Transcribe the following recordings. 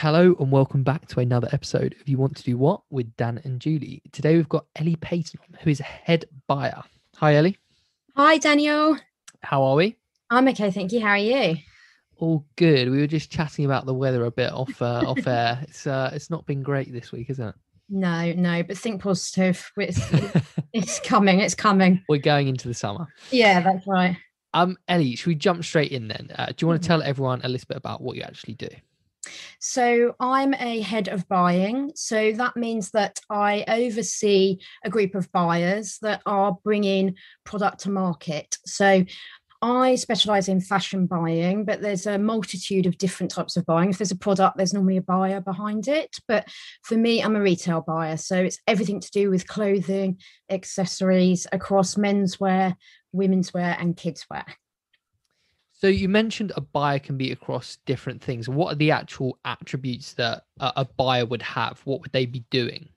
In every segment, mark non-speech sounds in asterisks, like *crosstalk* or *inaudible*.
Hello and welcome back to another episode of You Want to Do What with Dan and Julie. Today we've got Ellie Paton, who is a head buyer. Hi, Ellie. Hi, Daniel. How are we? I'm okay, thank you. How are you? All good. We were just chatting about the weather a bit off uh, off air. *laughs* It's uh, it's not been great this week, is it? No, no, but think positive. It's, *laughs* it's coming. It's coming. We're going into the summer. Yeah, that's right. Um, Ellie, should we jump straight in then? Uh, do you want to Mhm. tell everyone a little bit about what you actually do? So I'm a head of buying. So that means that I oversee a group of buyers that are bringing product to market. So I specialize in fashion buying, but there's a multitude of different types of buying. If there's a product, there's normally a buyer behind it. But for me, I'm a retail buyer. So it's everything to do with clothing, accessories across menswear, women's wear, and kids wear. So you mentioned a buyer can be across different things. What are the actual attributes that a, buyer would have? What would they be doing?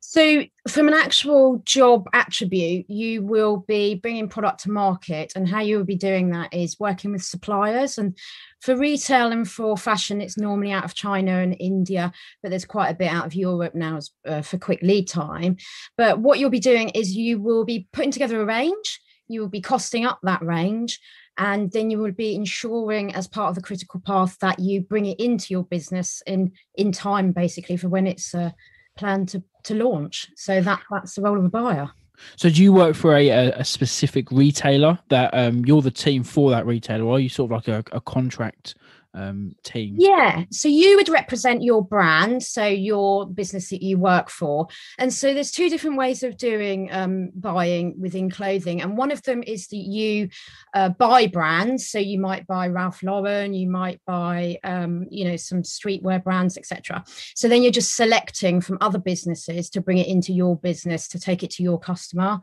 So, from an actual job attribute, you will be bringing product to market, and how you will be doing that is working with suppliers. And for retail and for fashion, it's normally out of China and India, but there's quite a bit out of Europe now uh, for quick lead time. But what you'll be doing is you will be putting together a range, you will be costing up that range, and then you will be ensuring as part of the critical path that you bring it into your business in in time, basically, for when it's uh, planned to to launch. So that that's the role of a buyer. So do you work for a, a, specific retailer that um, you're the team for that retailer, or are you sort of like a, a contract um, team? Yeah. So you would represent your brand, so your business that you work for. And so there's two different ways of doing um, buying within clothing. And one of them is that you uh, buy brands. So you might buy Ralph Lauren, you might buy, um, you know, some streetwear brands, etc. So then you're just selecting from other businesses to bring it into your business to take it to your customer.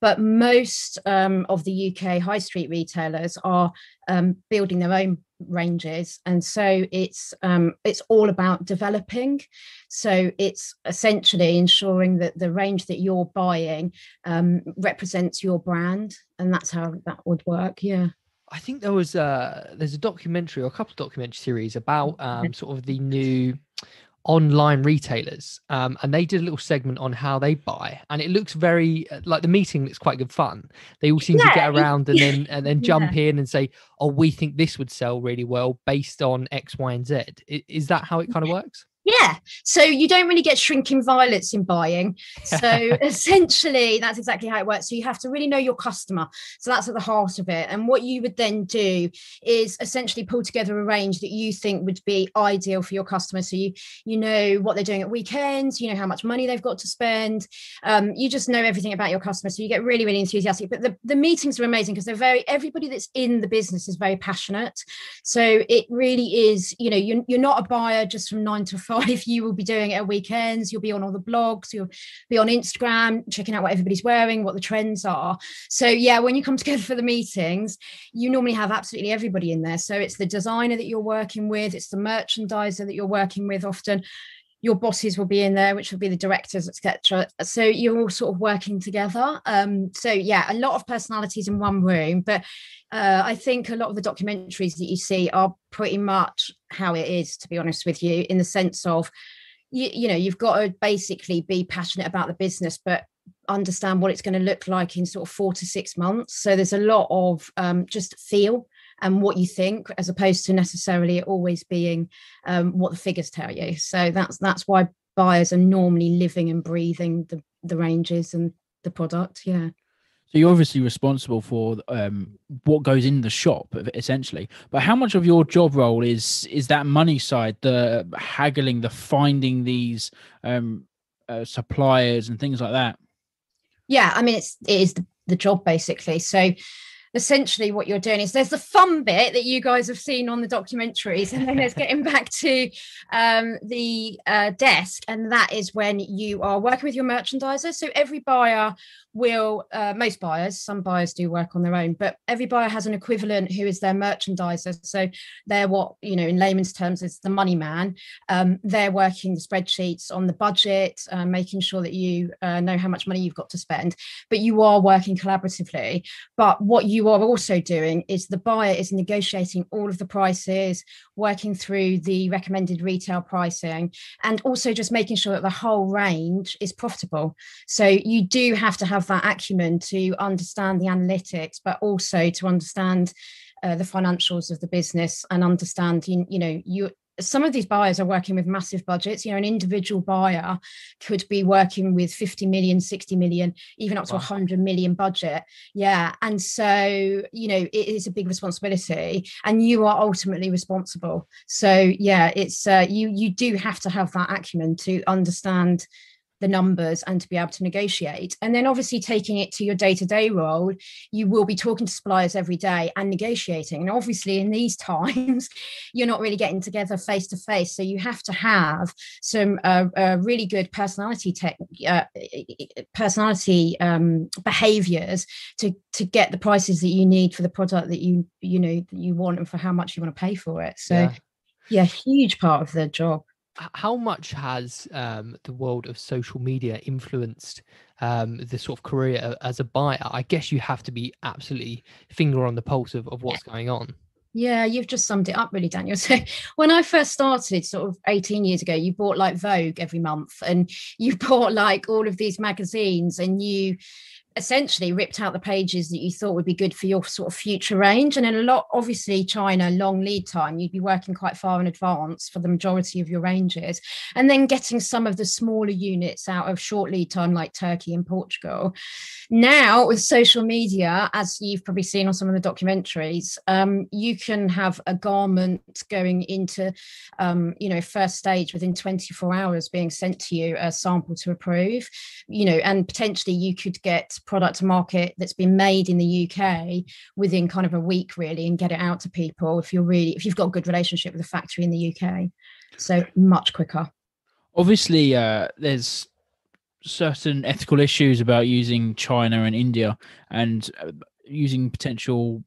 But most um, of the UK high street retailers are um, building their own ranges. And so it's um it's all about developing. So it's essentially ensuring that the range that you're buying um represents your brand and that's how that would work yeah. I think there was uh there's a documentary or a couple of documentary series about um sort of the new online retailers um and they did a little segment on how they buy and it looks very uh, like the meeting looks quite good fun. They all seem to get around and then and then *laughs* jump in and say oh we think this would sell really well based on x y and z. Is that how it kind of works yeah so you don't really get shrinking violets in buying. *laughs* So essentially that's exactly how it works. So you have to really know your customer. So that's at the heart of it. And what you would then do is essentially pull together a range that you think would be ideal for your customer. So you you know what they're doing at weekends you know how much money they've got to spend. Um, you just know everything about your customer. So you get really really enthusiastic. But the, the meetings are amazing because they're very everybody that's in the business is very passionate. So it really is you know you're, you're not a buyer just from nine to five *laughs* you will be doing it at weekends you'll be on all the blogs you'll be on instagram checking out what everybody's wearing what the trends are. So yeah when you come *laughs* together for the meetings you normally have absolutely everybody in there. So it's the designer that you're working with it's the merchandiser that you're working with often your bosses will be in there which will be the directors etc so you're all sort of working together um so yeah a lot of personalities in one room but uh, I think a lot of the documentaries that you see are pretty much how it is, to be honest with you, in the sense of, you, you know, you've got to basically be passionate about the business, but understand what it's going to look like in sort of four to six months. So there's a lot of um, just feel and what you think, as opposed to necessarily it always being um, what the figures tell you. So that's that's why buyers are normally living and breathing the the ranges and the product. Yeah. So you're obviously responsible for um, what goes in the shop, essentially. But how much of your job role is is that money side, the haggling, the finding these um, uh, suppliers and things like that? yeah i mean it's it is the, the job basically so essentially what you're doing is there's the fun bit that you guys have seen on the documentaries and then there's *laughs* getting back to um, the uh, desk and that is when you are working with your merchandiser. So every buyer will uh, most buyers some buyers do work on their own but every buyer has an equivalent who is their merchandiser. So they're what you know in layman's terms is the money man. Um, they're working the spreadsheets on the budget uh, making sure that you uh, know how much money you've got to spend. But you are working collaboratively. But what you you are also doing is the buyer is negotiating all of the prices, working through the recommended retail pricing, and also just making sure that the whole range is profitable. So you do have to have that acumen to understand the analytics, but also to understand uh, the financials of the business and understand you, you know you some of these buyers are working with massive budgets. You know an individual buyer could be working with 50 million 60 million even up to wow. 100 million budget. Yeah and so you know it is a big responsibility and you are ultimately responsible. So yeah it's uh, you you do have to have that acumen to understand the numbers and to be able to negotiate. And then obviously taking it to your day-to-day role, you will be talking to suppliers every day and negotiating. And obviously in these *laughs* times, you're not really getting together face to face. So you have to have some uh, uh, really good personality tech, uh, personality um, behaviors to to get the prices that you need for the product that you you know that you want and for how much you want to pay for it. So yeah, yeah huge part of the job how much has um, the world of social media influenced um, the sort of career as a buyer? I guess you have to be absolutely finger on the pulse of, of what's going on. Yeah, you've just summed it up really, Daniel. *laughs* So when I first started, sort of 18 years ago, you bought like Vogue every month and you *laughs* bought like all of these magazines and you essentially ripped out the pages that you thought would be good for your sort of future range. And in a lot, obviously, China, long lead time, you'd be working quite far in advance for the majority of your ranges. And then getting some of the smaller units out of short lead time, like Turkey and Portugal. Now, with social media, as you've probably seen on some of the documentaries, um, you can have a garment going into, um, you know, first stage within 24 hours being sent to you a sample to approve, you know, and potentially you could get product to market that's been made in the UK within kind of a week really and get it out to people if you're really if you've got a good relationship with a factory in the UK so much quicker. Obviously uh, there's certain ethical issues about using China and India and uh, using potential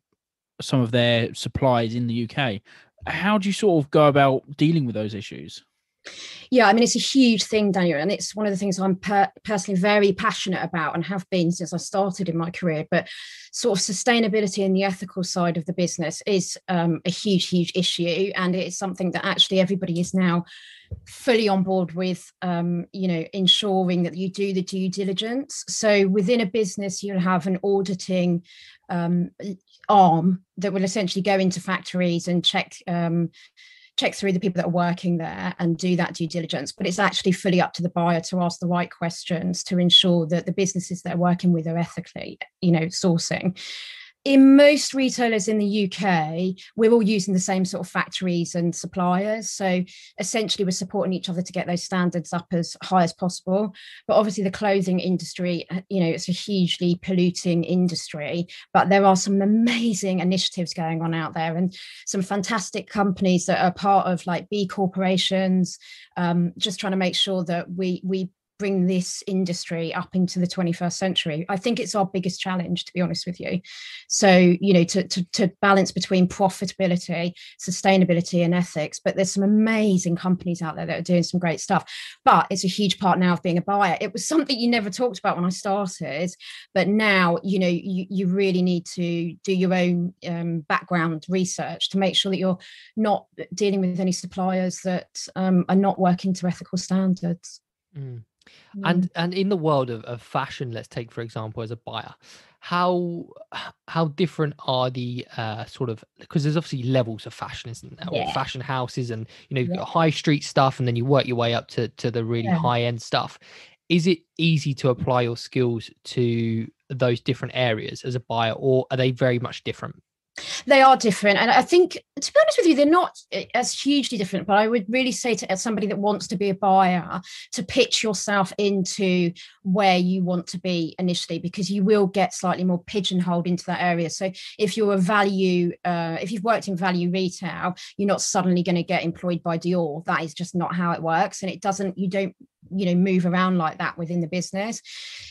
some of their supplies in the UK how do you sort of go about dealing with those issues yeah, I mean, it's a huge thing, Daniel, and it's one of the things I'm per- personally very passionate about and have been since I started in my career. But sort of sustainability and the ethical side of the business is um, a huge, huge issue, and it's something that actually everybody is now fully on board with um, you know ensuring that you do the due diligence so within a business you'll have an auditing um, arm that will essentially go into factories and check um, check through the people that are working there and do that due diligence. But it's actually fully up to the buyer to ask the right questions to ensure that the businesses they're working with are ethically, you know, sourcing in most retailers in the UK, we're all using the same sort of factories and suppliers. So essentially, we're supporting each other to get those standards up as high as possible. But obviously, the clothing industry, uh, you know, it's a hugely polluting industry. But there are some amazing initiatives going on out there and some fantastic companies that are part of like B corporations, um, just trying to make sure that we we bring this industry up into the 21st century. I think it's our biggest challenge to be honest with you. So you know to, to, to, balance between profitability sustainability and ethics but there's some amazing companies out there that are doing some great stuff. But it's a huge part now of being a buyer. It was something you never talked about when i started but now you know you, you really need to do your own um, background research to make sure that you're not dealing with any suppliers that um, are not working to ethical standards. Mm. And and in the world of, of fashion, let's take for example as a buyer, how how different are the uh, sort of because there's obviously levels of fashion, isn't there? Yeah. Or fashion houses and you know you've high street stuff and then you work your way up to to the really yeah. high end stuff. Is it easy to apply your skills to those different areas as a buyer, or are they very much different? They are different. And I think, to be honest with you, they're not eh, as hugely different. But I would really say to somebody that wants to be a buyer to pitch yourself into where you want to be initially, because you will get slightly more pigeonholed into that area. So if you're a value, uh, if you've worked in value retail, you're not suddenly going to get employed by Dior. That is just not how it works. And it doesn't, you don't you know move around like that within the business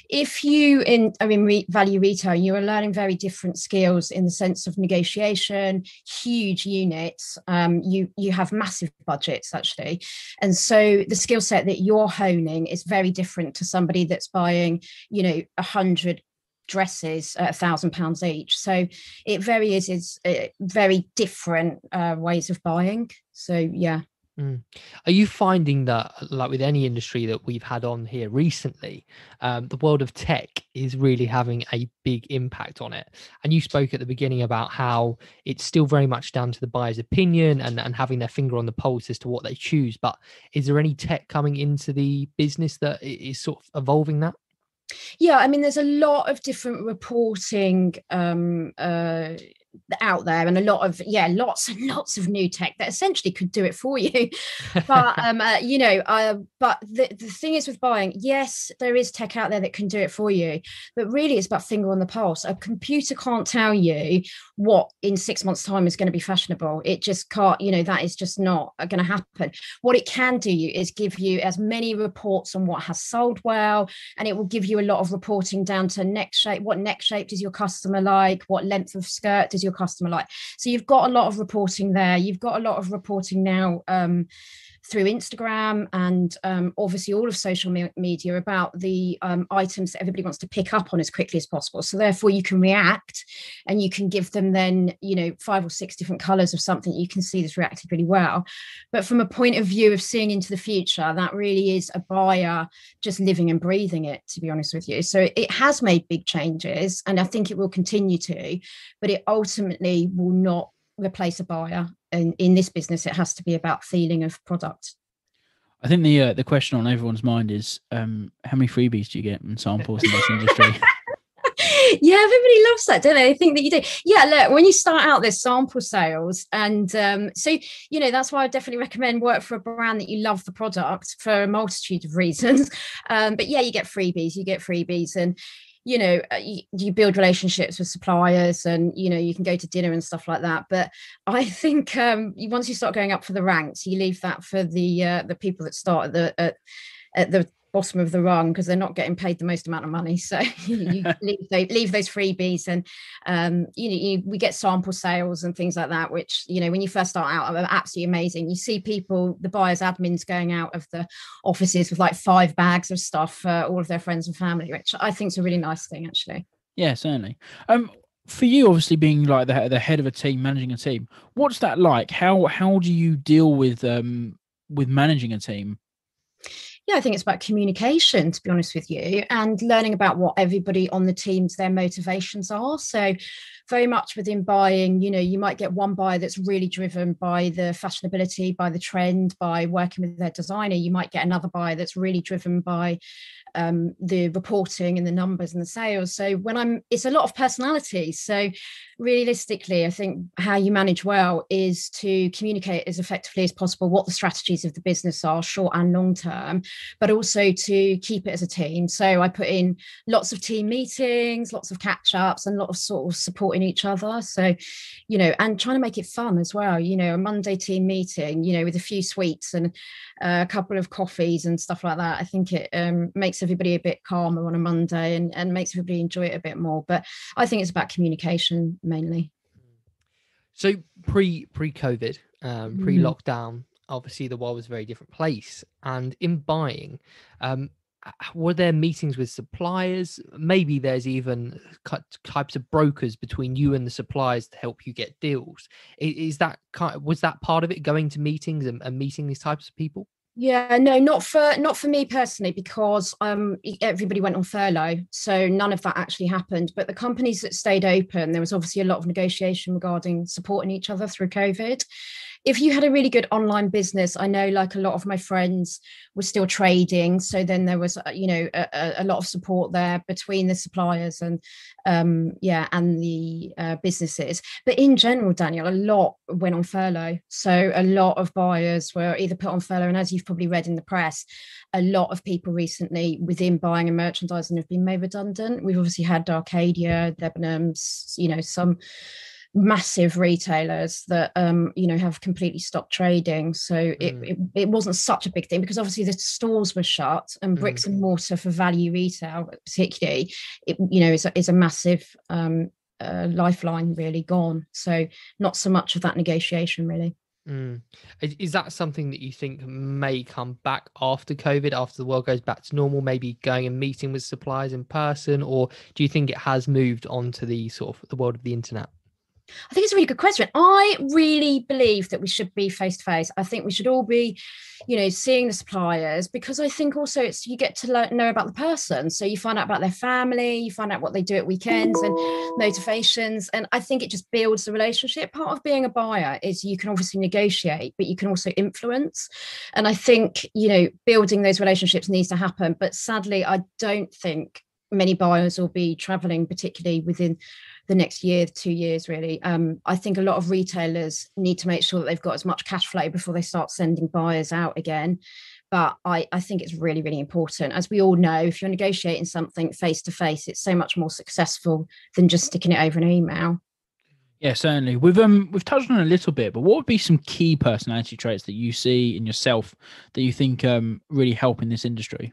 if you in i mean re- value retail you are learning very different skills in the sense of negotiation huge units um, you you have massive budgets actually and so the skill set that you're honing is very different to somebody that's buying you know a hundred dresses at a thousand pounds each. So it varies. It's uh, very different uh, ways of buying. So yeah. Mm. Are you finding that, like with any industry that we've had on here recently, um, the world of tech is really having a big impact on it? And you spoke at the beginning about how it's still very much down to the buyer's opinion and, and having their finger on the pulse as to what they choose. But is there any tech coming into the business that is sort of evolving that? Yeah, I mean, there's a lot of different reporting um, uh, out there and a lot of yeah lots and *laughs* lots of new tech that essentially could do it for you. *laughs* But um uh, you know uh, but the, the thing is with buying yes there is tech out there that can do it for you but really it's about finger on the pulse. A computer can't tell you what in six months time is going to be fashionable. It just can't you know that is just not going to happen. What it can do you is give you as many reports on what has sold well and it will give you a lot of reporting down to neck shape what neck shape does your customer like what length of skirt does your customer like so you've got a lot of reporting there you've got a lot of reporting now um, through Instagram and um, obviously all of social me- media about the um, items that everybody wants to pick up on as quickly as possible. So therefore, you can react, and you can give them then you know five or six different colors of something you can see that's reacted really well. But from a point of view of seeing into the future, that really is a buyer just living and breathing it. To be honest with you, so it has made big changes, and I think it will continue to, but it ultimately will not replace a buyer in, in this business it has to be about feeling of product I think the uh, the question on everyone's mind is um, how many freebies do you get in samples in this industry? *laughs* yeah, everybody loves that, don't they? They think that you do. Yeah, look, when you start out, there's sample sales, and um, so you know that's why I definitely recommend work for a brand that you love the product for a multitude of reasons. *laughs* Um, but yeah, you get freebies, you get freebies, and you know uh, you, you, build relationships with suppliers and you know you can go to dinner and stuff like that. But i *laughs* think um, once you start going up for the ranks you leave that for the uh, the people that start at the at, at the bottom of the rung because they're not getting paid the most amount of money. So *laughs* you *laughs* leave, those, leave those freebies, and um, you know you, we get sample sales and things like that. Which you know when you first start out are absolutely amazing. You see people, the buyers, admins going out of the offices with like five bags of stuff for all of their friends and family, which I think is a really nice thing actually. Yeah, certainly. Um, for you obviously being like the, the head of a team managing a team what's that like how how do you deal with um with managing a team yeah, I think it's about communication, to be honest with you, and learning about what everybody on the teams, their motivations are. So, very much within buying, you know, you might get one buyer that's really driven by the fashionability, by the trend, by working with their designer. You might get another buyer that's really driven by um, the reporting and the numbers and the sales. So when I'm, it's a lot of personality. So realistically, I think how you manage well is to communicate as effectively as possible what the strategies of the business are, short and long term, but also to keep it as a team. So I put in lots of team meetings, lots of catch ups, and a lot of sort of supporting each other. So, you know, and trying to make it fun as well. You know, a Monday team meeting, you know, with a few sweets and a couple of coffees and stuff like that. I think it um, makes everybody a bit calmer on a Monday and, and makes everybody enjoy it a bit more. But I think it's about communication mainly. So pre pre COVID, um, pre lockdown, obviously the world was a very different place. And in buying, um, were there meetings with suppliers? Maybe there's even types of brokers between you and the suppliers to help you get deals. Is, that? Was that part of it? Going to meetings and, and meeting these types of people? Yeah, no, not for not for me personally, because um everybody went on furlough, so none of that actually happened. But the companies that stayed open, there was obviously a lot of negotiation regarding supporting each other through COVID if you had a really good online business, I know like a lot of my friends were still trading. So then there was, uh, you know, a, a lot of support there between the suppliers and, um, yeah, and the uh, businesses. But in general, Daniel, a lot went on furlough. So a lot of buyers were either put on furlough. And as you've probably read in the press, a lot of people recently within buying and merchandising have been made redundant. We've obviously had Arcadia, Debenhams, you know, some massive retailers that um, you know have completely stopped trading so mm. it, it, it wasn't such a big thing because obviously the stores were shut and bricks mm. and mortar for value retail particularly it you know is a, is a massive um, uh, lifeline really gone so not so much of that negotiation really Mm. Is, is that something that you think may come back after COVID, after the world goes back to normal, maybe going and meeting with suppliers in person, or do you think it has moved on to the sort of the world of the internet? I think it's a really good question. I really believe that we should be face to face. I think we should all be, you know, seeing the suppliers because I think also it's you get to know about the person. So you find out about their family, you find out what they do at weekends and motivations. And I think it just builds the relationship. Part of being a buyer is you can obviously negotiate, but you can also influence. And I think, you know, building those relationships needs to happen. But sadly, I don't think many buyers will be traveling, particularly within the next year, two years, really. Um, I think a lot of retailers need to make sure that they've got as much cash flow before they start sending buyers out again. But I, I think it's really, really important. As we all know, if you're negotiating something face to face, it's so much more successful than just sticking it over an email. Yeah, certainly. We've um we've touched on a little bit, but what would be some key personality traits that you see in yourself that you think um really help in this industry?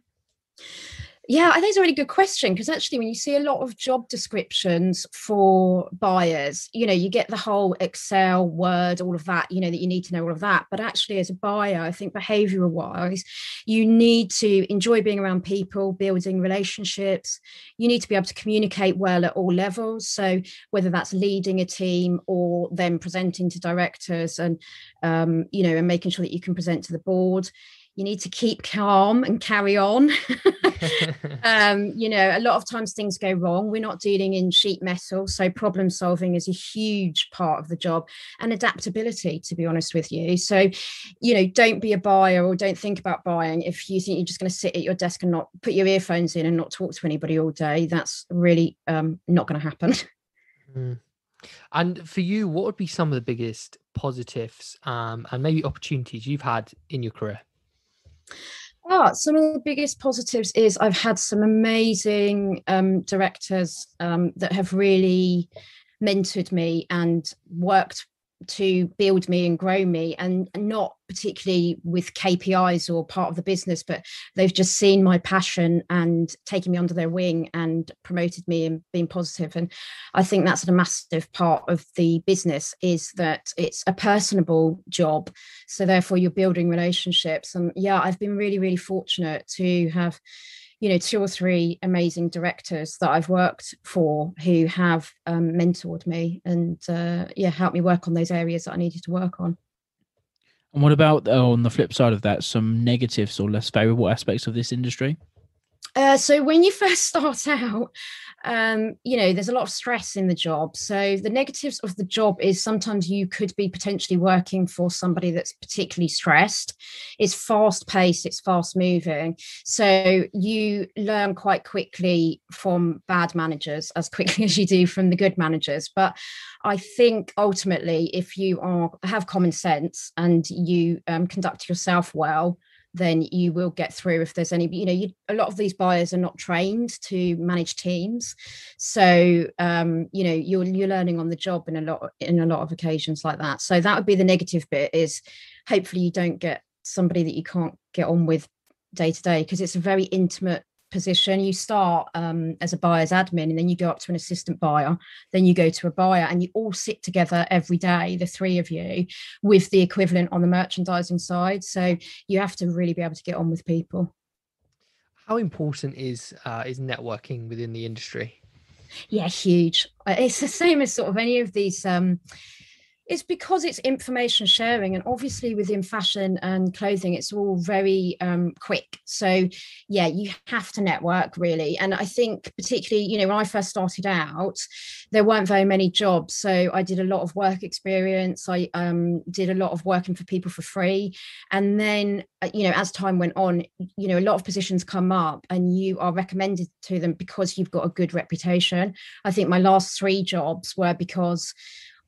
Yeah, I think it's a really good question because actually, when you see a lot of job descriptions for buyers, you know, you get the whole Excel, Word, all of that, you know, that you need to know all of that. But actually, as a buyer, I think behavioral wise, you need to enjoy being around people, building relationships. You need to be able to communicate well at all levels. So, whether that's leading a team or then presenting to directors and, um, you know, and making sure that you can present to the board you need to keep calm and carry on. *laughs* um, you know, a lot of times things go wrong. We're not dealing in sheet metal, so problem solving is a huge part of the job and adaptability, to be honest with you. So, you know, don't be a buyer or don't think about buying if you think you're just going to sit at your desk and not put your earphones in and not talk to anybody all day. That's really um, not going to happen. *laughs* Mm. And for you, what would be some of the biggest positives um, and maybe opportunities you've had in your career? Ah, some of the biggest positives is I've had some amazing um, directors um, that have really mentored me and worked to build me and grow me and not particularly with KPIs or part of the business but they've just seen my passion and taken me under their wing and promoted me and been positive. And I think that's a massive part of the business is that it's a personable job. So therefore you're building relationships. And yeah I've been really really fortunate to have you know two or three amazing directors that I've worked for who have um, mentored me and uh, yeah helped me work on those areas that I needed to work on. And what about uh, on the flip side of that, some negatives or less favorable aspects of this industry? Uh, so when you first *laughs* start out, um, you know, there's a lot of stress in the job. So the negatives of the job is sometimes you could be potentially working for somebody that's particularly stressed. It's fast paced, it's fast moving. So you learn quite quickly from bad managers as quickly *laughs* as you do from the good managers. But I think ultimately, if you are have common sense and you um, conduct yourself well, then you will get through if there's any you know you, a lot of these buyers are not trained to manage teams. So um you know you're you're learning on the job in a lot in a lot of occasions like that. So that would be the negative bit is hopefully you don't get somebody that you can't get on with day to day because it's a very intimate position. You start um, as a buyer's admin, and then you go up to an assistant buyer, then you go to a buyer, and you all sit together every day, the three of you, with the equivalent on the merchandising side. So you have to really be able to get on with people. How important is uh, is networking within the industry? Yeah, huge. Uh, it's the same as sort of any of these. Um, it's because it's information sharing and obviously within fashion and clothing it's all very um, quick. So yeah you have to network really. And i think particularly you know when i first started out there weren't very many jobs. So i did a lot of work experience. I um, did a lot of working for people for free. And then uh, you know as time went on you know a lot of positions come up and you are recommended to them because you've got a good reputation. I think my last three jobs were because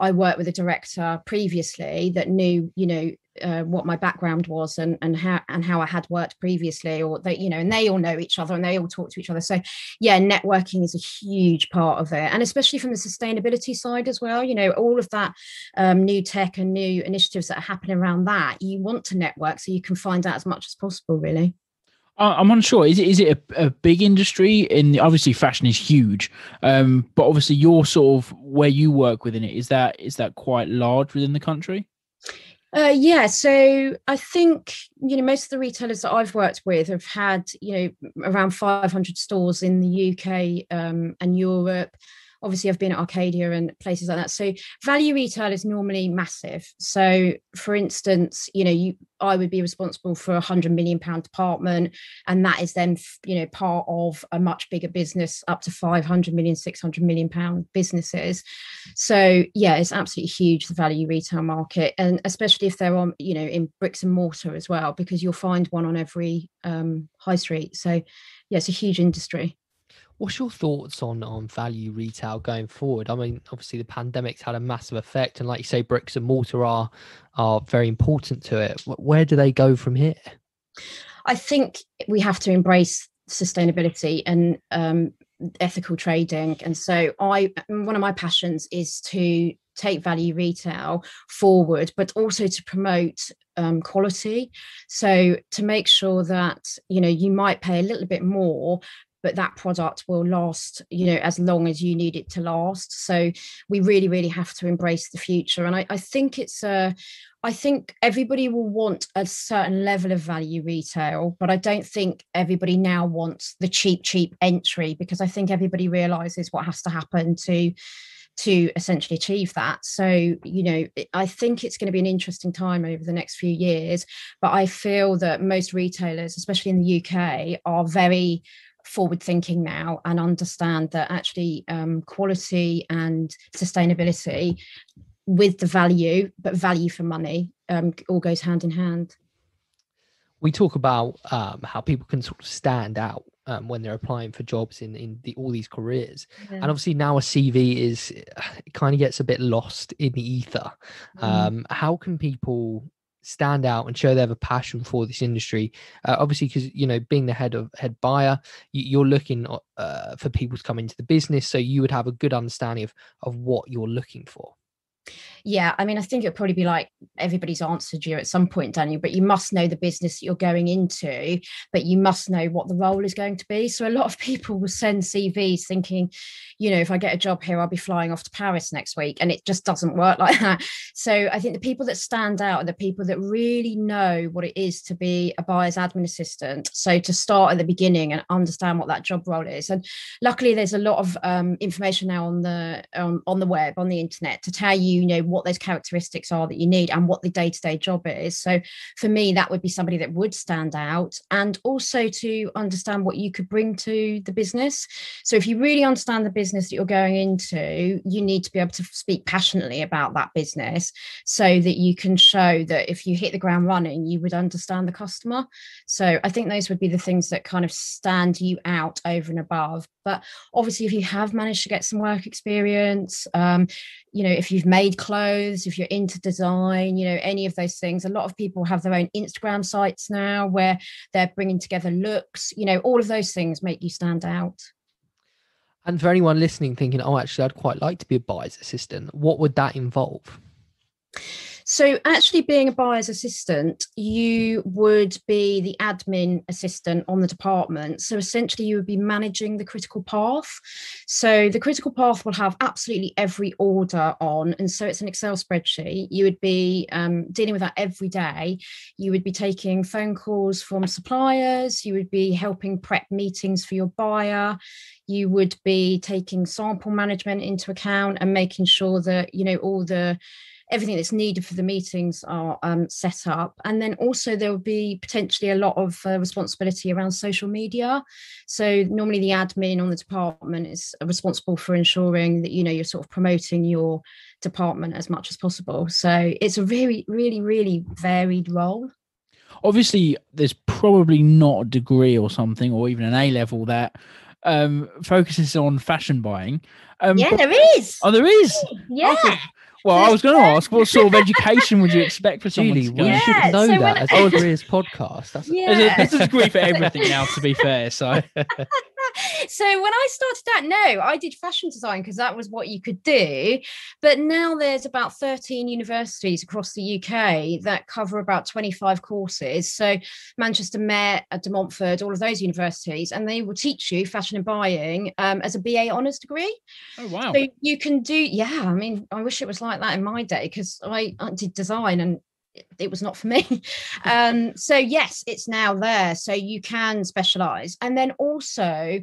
I worked with a director previously that knew, you know, uh, what my background was and and how and how I had worked previously, or they, you know, and they all know each other and they all talk to each other. So, yeah, networking is a huge part of it, and especially from the sustainability side as well. You know, all of that um, new tech and new initiatives that are happening around that. You want to network so you can find out as much as possible, really. I'm unsure. Is it is it a, a, big industry? In obviously, fashion is huge, um, but obviously, your sort of where you work within it is that is that quite large within the country. Uh, yeah, so I think you know most of the retailers that I've worked with have had you know around 500 stores in the UK um, and Europe obviously I've been at Arcadia and places like that. So value retail is normally massive. So for instance, you know, you I would be responsible for a hundred million pound department, and that is then you know part of a much bigger business up to 500 million, 600 million pound businesses. So yeah, it's absolutely huge the value retail market, and especially if they're on you know in bricks and mortar as well, because you'll find one on every um, high street. So yeah, it's a huge industry. What's your thoughts on on value retail going forward? I mean, obviously the pandemic's had a massive effect, and like you say, bricks and mortar are are very important to it. Where do they go from here? I think we have to embrace sustainability and um, ethical trading, and so I one of my passions is to take value retail forward, but also to promote um, quality. So to make sure that you know you might pay a little bit more, but that product will last you know as long as you need it to last so we really really have to embrace the future and i, I think it's a I think everybody will want a certain level of value retail, but I don't think everybody now wants the cheap, cheap entry because I think everybody realizes what has to happen to to essentially achieve that. So, you know, I think it's going to be an interesting time over the next few years, but I feel that most retailers, especially in the UK, are very forward thinking now and understand that actually um, quality and sustainability with the value but value for money um, all goes hand in hand we talk about um, how people can sort of stand out um, when they're applying for jobs in in the, all these careers yeah. and obviously now a cv is it kind of gets a bit lost in the ether mm. Um, how can people stand out and show they have a passion for this industry. Uh, obviously because you know being the head of head buyer you, are looking uh, for people to come into the business so you would have a good understanding of of what you're looking for yeah, I mean, I think it'd probably be like everybody's answered you at some point, Daniel, but you must know the business that you're going into, but you must know what the role is going to be. So a lot of people will send CVs thinking, you know, if I get a job here, I'll be flying off to Paris next week. And it just doesn't work *laughs* like that. So I think the people that stand out are the people that really know what it is to be a buyer's admin assistant. So to start at the beginning and understand what that job role is. And luckily, there's a lot of um, information now on the um, on the web, on the internet to tell you, you know, what those characteristics are that you need and what the day-to-day job is. So for me that would be somebody that would stand out and also to understand what you could bring to the business. So if you really understand the business that you're going into you need to be able to speak passionately about that business so that you can show that if you hit the ground running you would understand the customer. So i think those would be the things that kind of stand you out over and above. But obviously if you have managed to get some work experience um, you know if you've made clothes if you're into design you know any of those things. A lot of people have their own instagram sites now where they're bringing together looks you know all of those things make you stand out. And for anyone listening thinking oh actually i'd quite like to be a buyer's assistant what would that involve so, actually, being a buyer's assistant, you would be the admin assistant on the department. So, essentially, you would be managing the critical path. So, the critical path will have absolutely every order on. And so, it's an Excel spreadsheet. You would be um, dealing with that every day. You would be taking phone calls from suppliers. You would be helping prep meetings for your buyer you would be taking sample management into account and making sure that you know all the everything that's needed for the meetings are um, set up. And then also there will be potentially a lot of uh, responsibility around social media. So normally the admin on the department is responsible for ensuring that you know you're sort of promoting your department as much as possible. So it's a very, really, really varied role. Obviously, there's probably not a degree or something, or even an A level that um focuses on fashion buying um yeah there is oh there is yeah okay. Well, I was going to ask, what sort of education would you expect for someone Julie, to go? We should know so that as our *laughs* careers podcast. That's yeah. There's a, there's a degree for everything now, to be fair. So *laughs* *laughs* so when I started out, no, I did fashion design because that was what you could do. But now there's about 13 universities across the UK that cover about 25 courses. So Manchester Met, uh, De Montfort, all of those universities, and they will teach you fashion and buying um, as a BA honours degree. Oh wow! So you can do, yeah. I mean, I wish it was like that in my day because I, I did design and it was not for me. *laughs* um, so yes, it's now there. So you can specialize. And then also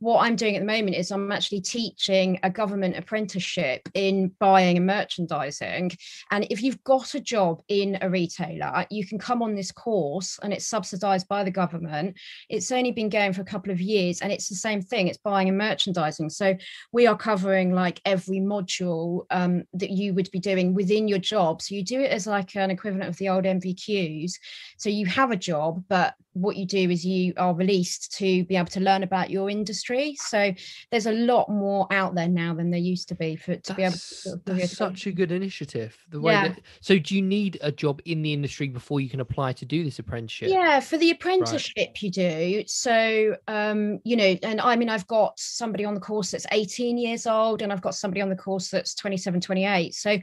what I'm doing at the moment is I'm actually teaching a government apprenticeship in buying and merchandising. And if you've got a job in a retailer, you can come on this course and it's subsidized by the government. It's only been going for a couple of years and it's the same thing, it's buying and merchandising. So we are covering like every module um, that you would be doing within your job. So you do it as like an equivalent of the old NVQs. So you have a job, but what you do is you are released to be able to learn about your industry. So there's a lot more out there now than there used to be for to that's, be able to. Sort of that's such a good initiative. The way yeah. that, so do you need a job in the industry before you can apply to do this apprenticeship? Yeah, for the apprenticeship right. you do. So um, you know, and I mean I've got somebody on the course that's 18 years old and I've got somebody on the course that's 27, 28. So,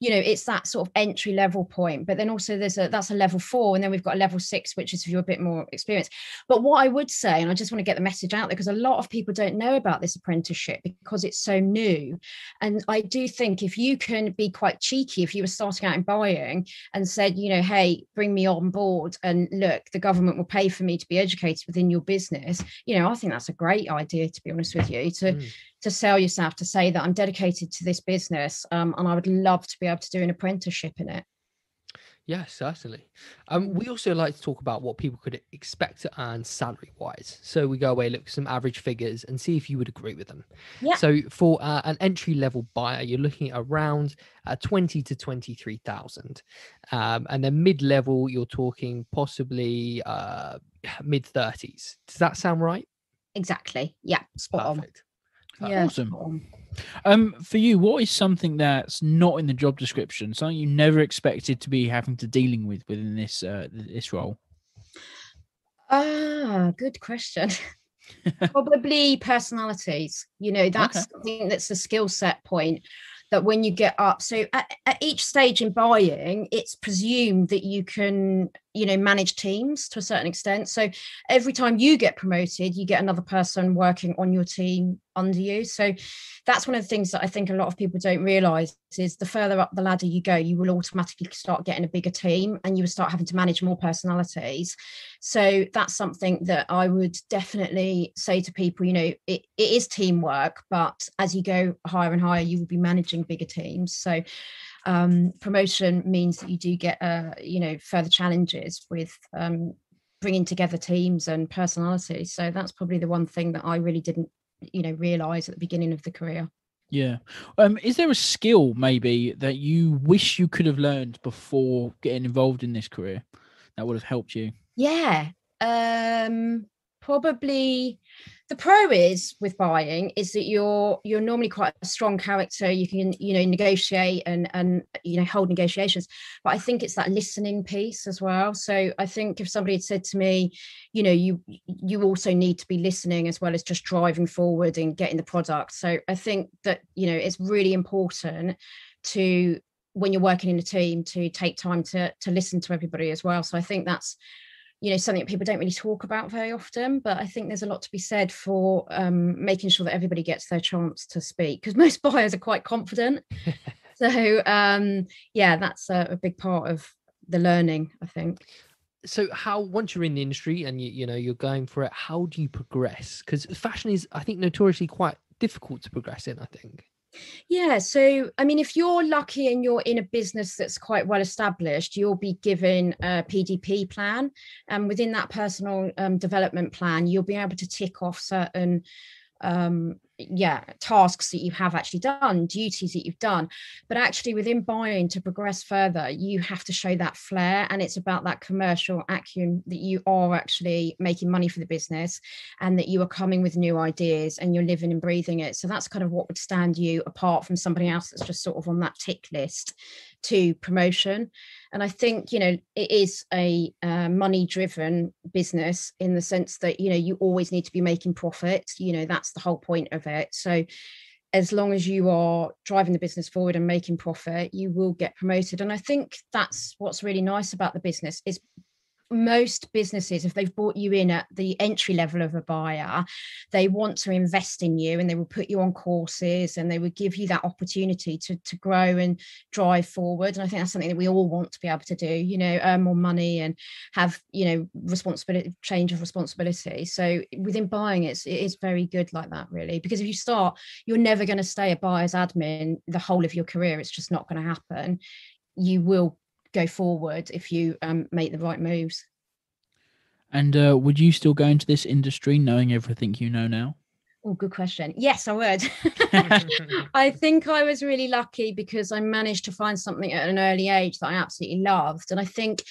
you know, it's that sort of entry level point. But then also there's a that's a level four, and then we've got a level six, which is if you're a bit more more experience. But what I would say, and I just want to get the message out there because a lot of people don't know about this apprenticeship because it's so new. And I do think if you can be quite cheeky, if you were starting out in buying and said, you know, hey, bring me on board and look, the government will pay for me to be educated within your business, you know, I think that's a great idea, to be honest with you, to mm to sell yourself to say that I'm dedicated to this business um, and I would love to be able to do an apprenticeship in it. Yeah, certainly. Um, we also like to talk about what people could expect to earn salary wise. So we go away, look at some average figures, and see if you would agree with them. Yeah. So for uh, an entry level buyer, you're looking at around uh, twenty to twenty three thousand, um, and then mid level, you're talking possibly uh, mid thirties. Does that sound right? Exactly. Yeah. Spot Perfect. On. Yeah. Awesome. Um, for you, what is something that's not in the job description, something you never expected to be having to dealing with within this uh, this role? Ah, good question. *laughs* Probably personalities. You know, that's okay. something that's a skill set point that when you get up so at, at, each stage in buying it's presumed that you can you know manage teams to a certain extent so every time you get promoted you get another person working on your team under you. So that's one of the things that i think a lot of people don't realize is the further up the ladder you go you will automatically start getting a bigger team and you will start having to manage more personalities. So that's something that i would definitely say to people you know it, it is teamwork but as you go higher and higher you will be managing bigger teams. So um, promotion means that you do get uh, you know further challenges with um, bringing together teams and personalities. So that's probably the one thing that i really didn't you know realize at the beginning of the career. Yeah. Um is there a skill maybe that you wish you could have learned before getting involved in this career that would have helped you? Yeah. Um probably the pro is with buying is that you're you're normally quite a strong character. You can you know negotiate and and you know hold negotiations but i think it's that listening piece as well. So i think if somebody had said to me you know you you also need to be listening as well as just driving forward and getting the product. So i think that you know it's really important to when you're working in a team to take time to to listen to everybody as well. So i think that's you know something that people don't really talk about very often but i think there's a lot to be said for um, making sure that everybody gets their chance to speak because *laughs* most buyers are quite confident. *laughs* So um, yeah that's a, a, big part of the learning i think. So how once you're in the industry and you, you know you're going for it how do you progress? Because fashion is i think notoriously quite difficult to progress in i think yeah. So, I mean, if you're lucky and you're in a business that's quite well established, you'll be given a PDP plan. And within that personal um, development plan, you'll be able to tick off certain um, yeah tasks that you have actually done duties that you've done. But actually within buying to progress further you have to show that flair and it's about that commercial acumen that you are actually making money for the business and that you are coming with new ideas and you're living and breathing it. So that's kind of what would stand you apart from somebody else that's just sort of on that tick list to promotion and i think you know it is a uh, money driven business in the sense that you know you always need to be making profit you know that's the whole point of it. So as long as you are driving the business forward and making profit you will get promoted. And i think that's what's really nice about the business is most businesses, if they've brought you in at the entry level of a buyer, they want to invest in you and they will put you on courses and they will give you that opportunity to, to grow and drive forward. And I think that's something that we all want to be able to do, you know, earn more money and have, you know, responsibility, change of responsibility. So within buying, it's, it is very good like that, really, because if you start, you're never going to stay a buyer's admin the whole of your career. It's just not going to happen. You will go forward if you um, make the right moves. And uh, would you still go into this industry knowing everything you know now? Oh, good question. Yes, I would. *laughs* *laughs* I think I was really lucky because I managed to find something at an early age that I absolutely loved. And I think,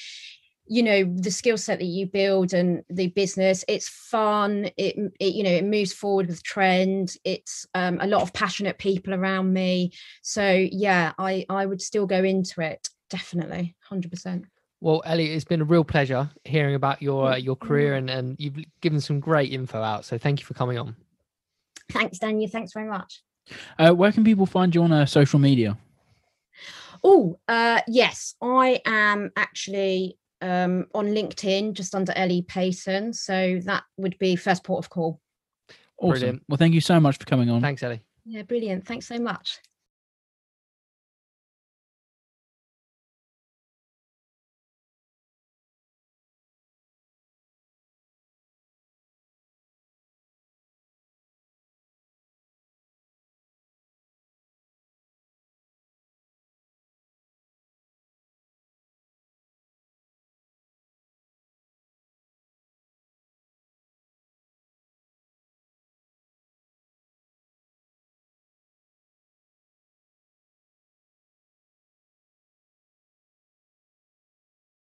you know, the skill set that you build and the business, it's fun. It, it you know, it moves forward with trend. It's um, a lot of passionate people around me. So yeah, I I would still go into it definitely, hundred percent. Well, Ellie, it's been a real pleasure hearing about your uh, your career and and you've given some great info out. So thank you for coming on. Thanks, Daniel. Thanks very much. Uh, where can people find you on uh, social media? Oh, uh, yes, I am actually um, on LinkedIn just under Ellie Paton. So that would be first port of call. Awesome. Brilliant. Well, thank you so much for coming on. Thanks, Ellie. Yeah, brilliant. Thanks so much.